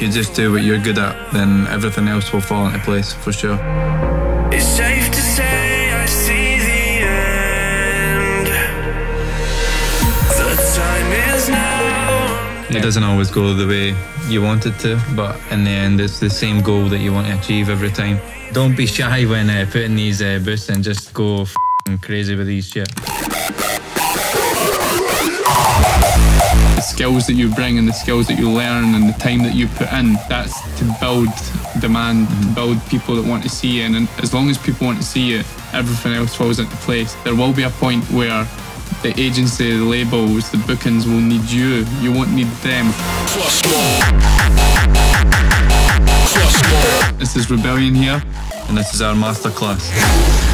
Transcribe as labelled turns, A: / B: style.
A: you just do what you're good at, then everything else will fall into place for sure.
B: It's safe to say I see the end. The time is now.
A: It doesn't always go the way you want it to, but in the end, it's the same goal that you want to achieve every time. Don't be shy when uh, putting these uh, boosts in, just go crazy with these shit.
C: Skills that you bring and the skills that you learn and the time that you put in that's to build demand to mm-hmm. build people that want to see you. And as long as people want to see you everything else falls into place. There will be a point where the agency the labels the bookings will need you. You won't need them. This is Rebelion here.
A: And this is our masterclass.